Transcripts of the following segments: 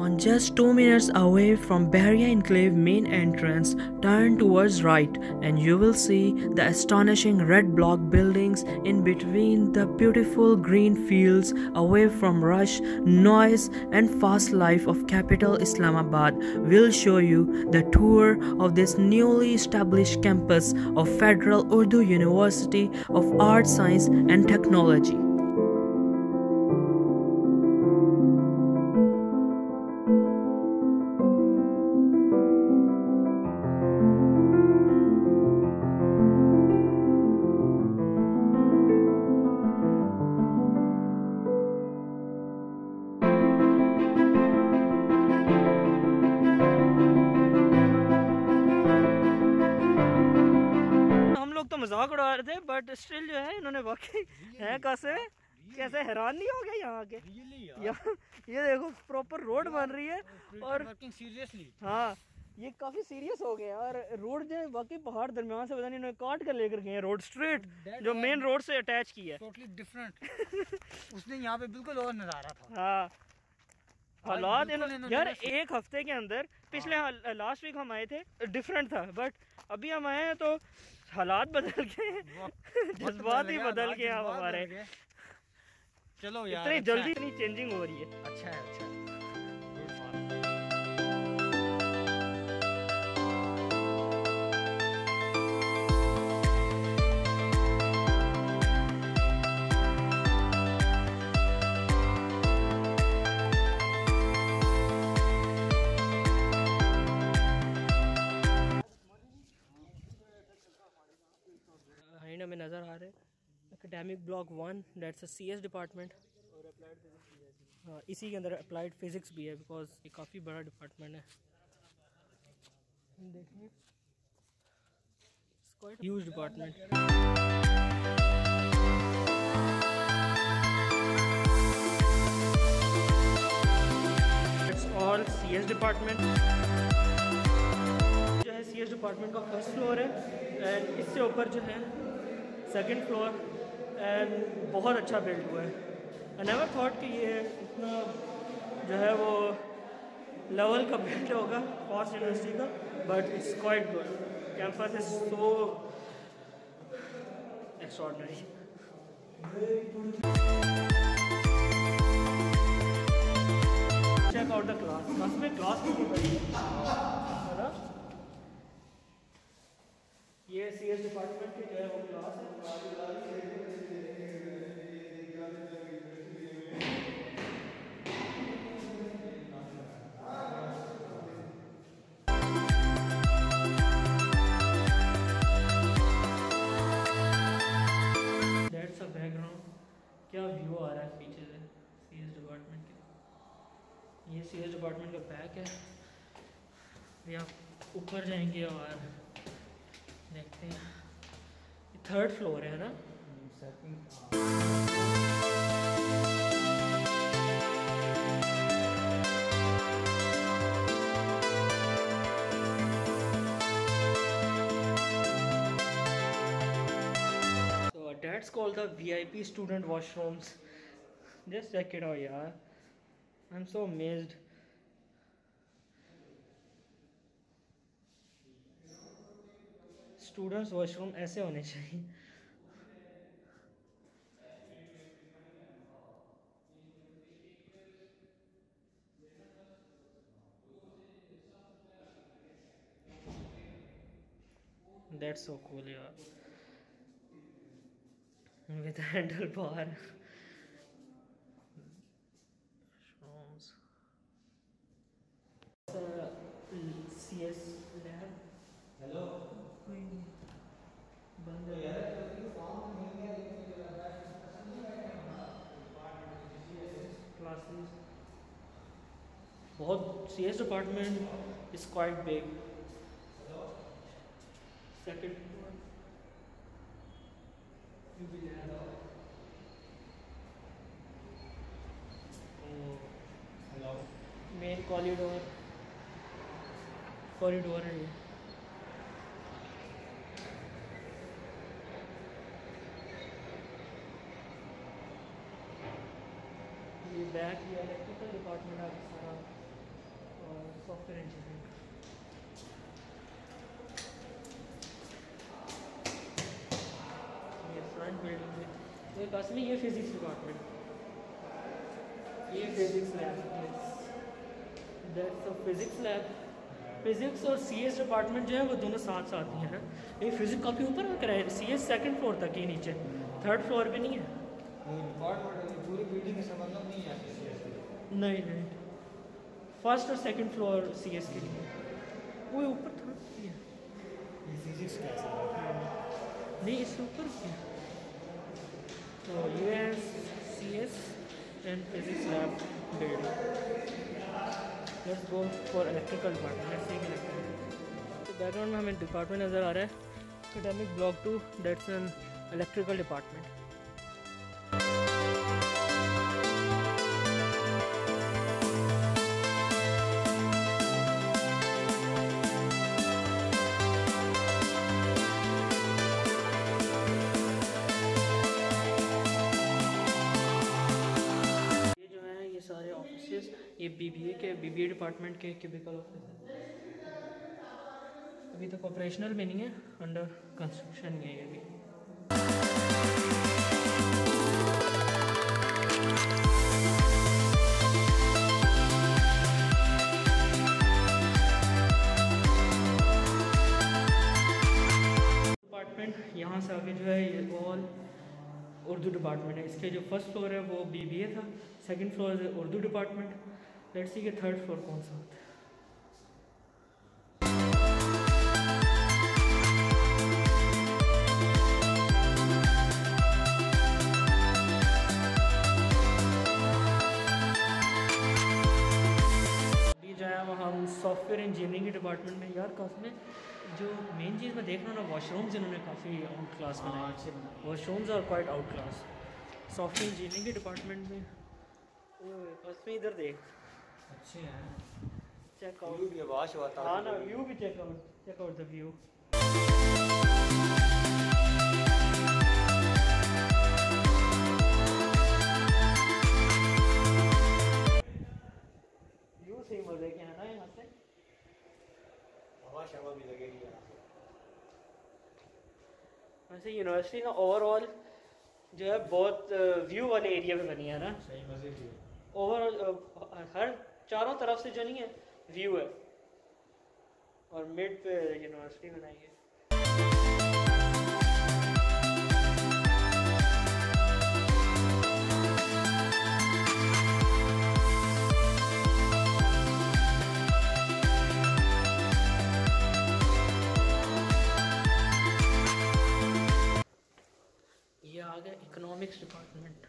On just 2 minutes away from Bahria Enclave main entrance, turn towards right and you will see the astonishing red block buildings in between the beautiful green fields away from rush, noise and fast life of capital Islamabad. We'll show you the tour of this newly established campus of Federal Urdu University of Art, Science and Technology. Still जो है इन्होंने वाकई है कैसे? कैसे हैरान नहीं हो गए यहाँ के? यहाँ ये देखो प्रॉपर रोड बन रही है और सीरियसली हाँ ये काफ़ी सीरियस हो गए और रोड जो वाकई पहाड़ दरमियान से पता नहीं इन्होंने काट कर लेकर गए रोड स्ट्रेट जो मेन रोड से अटैच की है। टोटली डिफरेंट उसने यहाँ पे बिल्कुल और नज़ारा था। हाँ। हालात यार एक हफ़्ते के अंदर पिछले लास्ट वीक हम आए थे डिफरेंट था बट अभी हम आए हैं तो हालात बदल गए जज्बात ही बदल गए आप हमारे। चलो यार इतनी अच्छा जल्दी इतनी चेंजिंग हो रही है। अच्छा है अच्छा है में नज़र आ रहे हैं। Academic block one that's C S department हाँ इसी के अंदर अप्लाइड फिज़िक्स भी है बिकॉज़ ये काफ़ी बड़ा डिपार्टमेंट है। देखिए huge department all C S department जो है सी एस डिपार्टमेंट का फ़र्स्ट फ्लोर है एंड इससे ऊपर जो है सेकंड फ्लोर एंड बहुत अच्छा बिल्ड हुआ है। आई नेवर थॉट कि ये इतना जो है वो लेवल का बिल्ड होगा फॉस्ट यूनिवर्सिटी का but it's quite good campus is so extraordinary check out the class class में क्लास भी है। ना? ये सी एस डिपार्टमेंट की जो है वो क्लास है। क्या व्यू आ रहा है पीछे से सी डिपार्टमेंट के? ये सी एस डिपार्टमेंट का बैक है। या ऊपर जाएँगे और देखते हैं। थर्ड फ्लोर है ना that's called the VIP student washrooms. Just check it out, yeah. I'm so amazed. Students washroom ऐसे होने चाहिए That's so cool, yeah. With a handlebar. Shrooms. Uh, CS lab. Hello. बहुत C S department is quite big second main corridor corridor है। ये back ये electrical department आ सारा ये front building में तो पास में ये फिज़िक्स डिपार्टमेंट ये physics lab that's physics lab physics और सी एस डिपार्टमेंट जो है, वो दोनों साथ साथ ही हैं। ये फिज़िक्स काफ़ी ऊपर कर है। सी एस सेकेंड फ्लोर तक ही नीचे। थर्ड फ्लोर भी नहीं है। पूरी बिल्डिंग से मतलब नहीं है नहीं नहीं। फ़र्स्ट और सेकंड फ्लोर सी एस के लिए वो ऊपर था फिजिक्स कैसा नहीं इससे ऊपर क्या तो U S C S and physics lab building let's go for electrical department let's see electrical तो बैकग्राउंड में हमें डिपार्टमेंट नज़र आ रहा है। Academic block two that's an electrical department ये बीबीए के बीबीए डिपार्टमेंट के क्यूबिकल ऑफ़िस अभी तक ऑपरेशनल में नहीं है अंडर कंस्ट्रक्शन है ये डिपार्टमेंट यहाँ से आगे जो है, ये ऑल उर्दू डिपार्टमेंट है। इसके जो फ़र्स्ट फ्लोर है, वो बीबीए था। सेकंड फ्लोर है उर्दू डिपार्टमेंट लेट्स सी के थर्ड फ्लोर कौन सा होता है। हम सॉफ्टवेयर इंजीनियरिंग के डिपार्टमेंट में यार काफ़ी में जो मेन चीज़ मैं देख रहा हूँ ना वॉशरूम्स इन्होंने काफ़ी आउट क्लास बनाए washrooms are quite outclass software engineering के डिपार्टमेंट में बस में इधर देख। अच्छे हैं। चेक आउट व्यू भी वाश होता हाँ। ना व्यू भी check out check out the view view सही मज़े के है ना यहाँ से? हवा शवा भी लगेगी वैसे यूनिवर्सिटी ना ओवरऑल जो है बहुत व्यू वाले एरिया में बनी है ना? सही मज़े की ओवरऑल हर चारों तरफ़ से जो नहीं है व्यू है। और मिड पे यूनिवर्सिटी बनाई है। ये आ गया इकोनॉमिक्स डिपार्टमेंट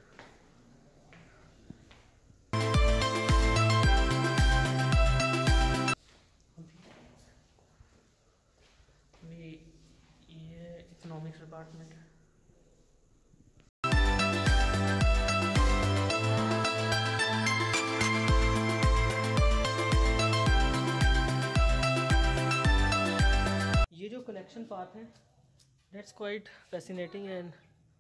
डिपार्टमेंट है ये जो कलेक्शन पाथ है that's quite fascinating and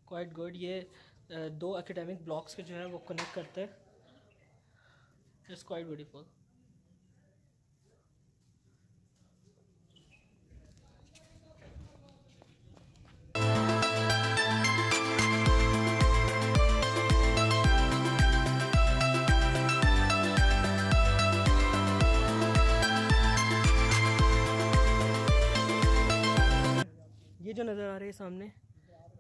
quite good ये दो एकेडमिक ब्लॉक्स के जो है, वो कनेक्ट करते हैं. इट्स क्वाइट ब्यूटीफुल ये जो नज़र आ रही है सामने,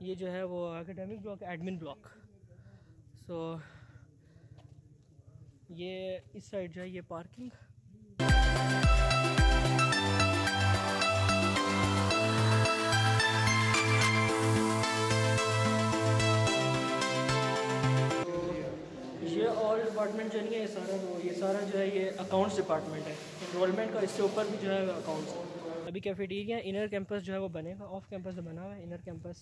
ये जो है वो academic block admin block so ये इस साइड जो है, ये पार्किंग ये ऑल डिपार्टमेंट जो नहीं है, ये सारा वो ये सारा जो है, ये अकाउंट्स डिपार्टमेंट है. इनरोलमेंट का इससे ऊपर भी जो है अकाउंट्स अभी कैफेटेरिया इनर कैंपस जो है वो बनेगा ऑफ़ कैंपस जो बना हुआ है inner campus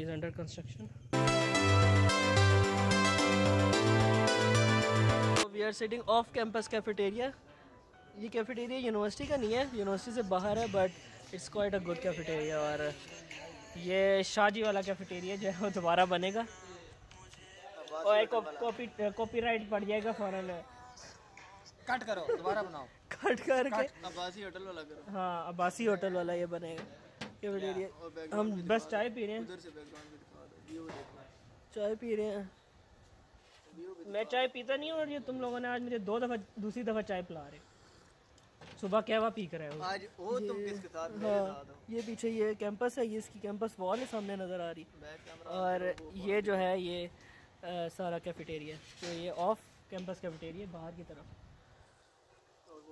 is under construction we are sitting off campus cafeteria ये कैफेटेरिया यूनिवर्सिटी का नहीं है यूनिवर्सिटी से बाहर है but it's quite a good cafeteria और ये शाहजी वाला कैफेटेरिया जो है वो दोबारा बनेगा। और कॉपी कॉपी राइट पड़ जाएगा फ़ौरन कट करो दोबारा बनाओ। कट करके। अब्बासी होटल वाला करो। हाँ अब्बासी होटल वाला ये बनेगा। कैफेटेरिया हम बस चाय पी रहे हैं। उधर से बैकग्राउंड भी दिखा दो। व्यू देखना चाय पी रहे हैं। मैं चाय पीता नहीं हूँ और ये तुम लोगों ने आज मुझे दो दफ़ा दूसरी दफ़ा चाय पिला रहे सुबह कहवा पी कर रहे हो। आज वो तुम किसके साथ हाँ हो? ये पीछे ये कैंपस है ये इसकी कैंपस वॉल है सामने नज़र आ रही। और ये जो है ये अ, सारा कैफेटेरिया तो ये ऑफ़ कैंपस कैफेटेरिया बाहर की तरफ़।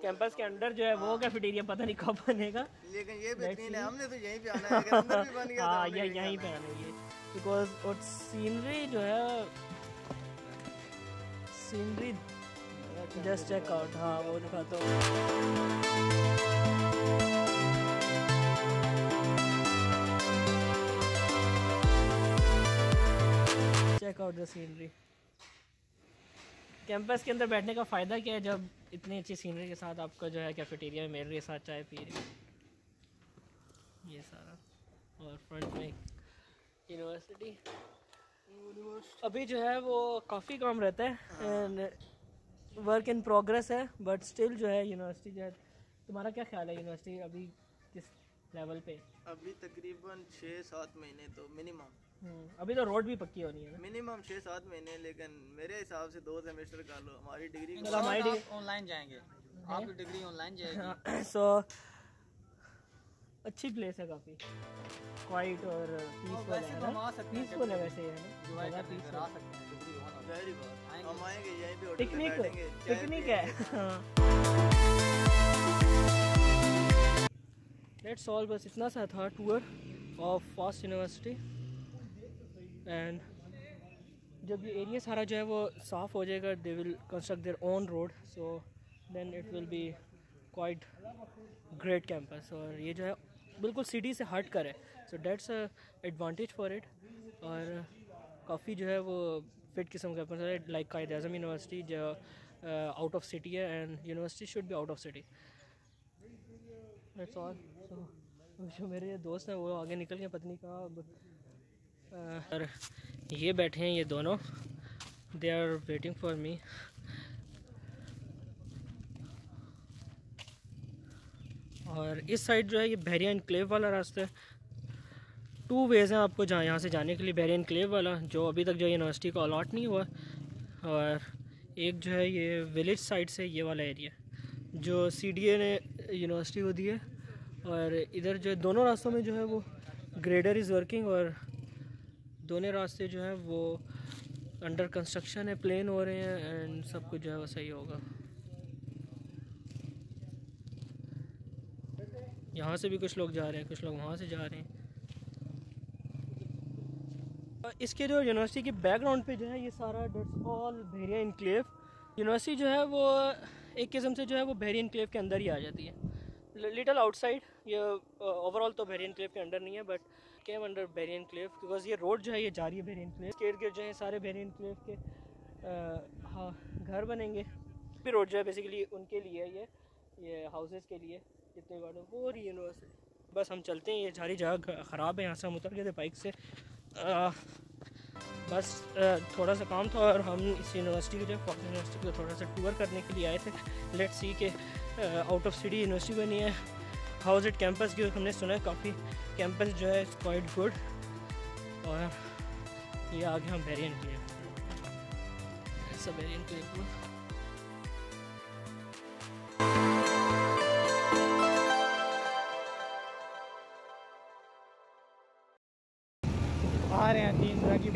कैंपस के अंदर जो है वो कैफेटेरिया पता नहीं कब बनेगा। लेकिन ये बेहतरीन है हमने तो यहीं पे आना है अंदर भी बन गया हाँ ये यहीं पे आना है बिकॉज़ और सीनरी जो है सीनरी जस्ट चेक आउट हाँ वो दिखाता हूँ। Check out the scenery campus के अंदर बैठने का फ़ायदा क्या है जब इतनी अच्छी सीनरी के साथ आपका जो है कैफेटेरिया में मेरे साथ चाय पी रही है। ये सारा। और फ्रंट में यूनिवर्सिटी अभी जो है वो काफ़ी काम रहता है एंड वर्क इन प्रोग्रेस है बट स्टिल जो है यूनिवर्सिटी जो है तुम्हारा क्या ख्याल है यूनिवर्सिटी अभी किस लेवल पे? अभी तकरीबन छः सात महीने तो मिनिमम अभी तो रोड भी पक्की होनी है ना। मिनिमम छः सात महीने लेकिन मेरे हिसाब से दो सेमेस्टर कर लो हमारी डिग्री हमारी डिग्री- ऑनलाइन जाएँगे। आपकी डिग्री ऑनलाइन जाएगी। सो अच्छी प्लेस है काफ़ी। क्वाइट और पीसफुल है तो ना? आ सकते हैं पीसफुल है वैसे है ना? Enjoy ज़्यादा करने आ सकते हैं डिग्री वहाँ तो वेरी बात हम आएँगे यहीं पे होटल में पिकनिक पिकनिक है। लेट्स ऑल बस इतना सा था tour of FAST university and जब ये एरिया सारा जो है वो साफ़ हो जाएगा they will construct their own road so then it will be quite great campus और ये जो है, बिल्कुल सिटी से हट कर है। So that's advantage for it और काफ़ी जो है वो फिट किस्म का कैंपस है। लाइक कायद अजम यूनिवर्सिटी जो आउट ऑफ़ सिटी है एंड यूनिवर्सिटी शुड भी आउट ऑफ़ सिटी जो मेरे दोस्त हैं, वो आगे निकल गए पत्नी का। और ये बैठे हैं ये दोनों। They are waiting for me और इस साइड जो है ये बहरिया इनक्लेव वाला रास्ता है। टू वेज़ हैं आपको जहाँ यहाँ से जाने के लिए बहरिया इनक्लेव वाला, जो अभी तक जो यूनिवर्सिटी को अलॉट नहीं हुआ। और एक जो है ये विलेज साइड से ये वाला एरिया जो सीडीए ने यूनिवर्सिटी को दी है। और इधर जो है दोनों रास्तों में जो है वो ग्रेडर इज़ वर्किंग और दोनों रास्ते जो हैं वो अंडर कंस्ट्रक्शन है प्लेन हो रहे हैं एंड सब कुछ जो है वो सही होगा। यहाँ से भी कुछ लोग जा रहे हैं, कुछ लोग वहाँ से जा रहे हैं। इसके जो यूनिवर्सिटी के बैकग्राउंड पे जो है ये सारा डेट्स ऑल भेरिया इनक्लेव यूनिवर्सिटी जो है वो एक किस्म से जो है वो भेरिया इनक्लेव के अंदर ही आ जाती है। लिटल आउटसाइड ये ओवरऑल तो भेरिया इनक्लेव के अंडर नहीं है but came under Bahria enclave because ये रोड जो है ये जा रही है भेरिया इनक्लेव के इर्द जो है सारे भेरिया इनक्लेव के हाँ घर बनेंगे। फिर रोड जो है बेसिकली उनके लिए ये ये हाउसेस के लिए जितने गाड़ियों वो रही यूनिवर्सिटी बस हम चलते हैं ये सारी जगह ख़राब है यहाँ से हम उतर गए थे बाइक से। अ, बस थोड़ा सा काम था और हम इस यूनिवर्सिटी के जो फॉक्स यूनिवर्सिटी को थोड़ा सा टूर करने के लिए आए थे। लेट सी के आउट ऑफ़ सिटी यूनिवर्सिटी बनी है। हाउस इट कैंपस की हमने सुना है काफ़ी कैंपस जो है क्वाइट गुड और ये आगे हम वेरियन के सब वेरियन के आ रहे हैं तीन तरह की